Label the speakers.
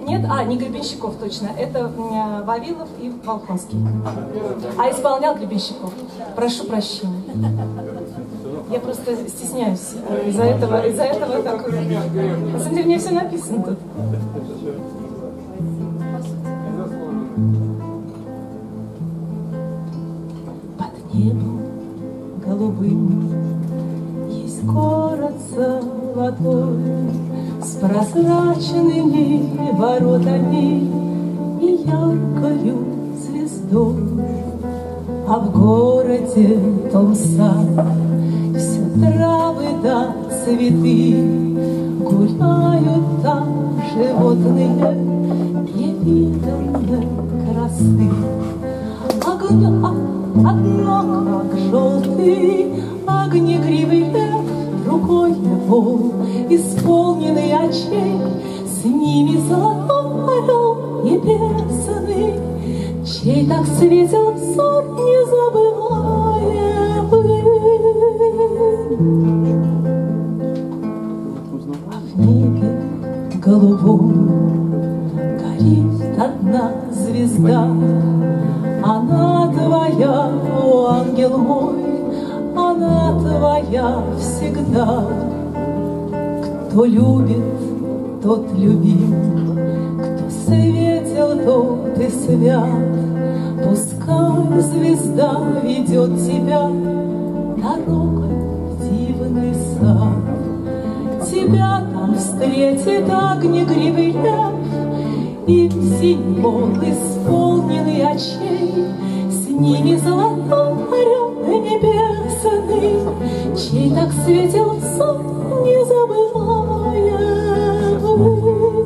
Speaker 1: Нет? А, не Гребенщиков точно. Это Вавилов и Волконский. А исполнял Гребенщиков. Прошу прощения. Я просто стесняюсь э, из-за этого, из-за этого так. На самом деле, мне все написано тут. Под небом голубым есть город золотой С прозрачными воротами и яркою звездой. А в городе том сад все травы да цветы Гуляют там животные невиданной красы. Огня, одно как желтый огнегривый его исполненный очей, С ними золотой орел и Чей так светил взор незабываемый. А в небе голубом горит одна звезда, Она твоя, о ангел мой, она твоя всегда. Кто любит, тот любим, кто светил, тот и свят. Пускай звезда ведет тебя дорогой в дивный сад. Тебя там встретит огнегривый лев, И синь пол исполненный очей, С ними золотой орел незабываемый.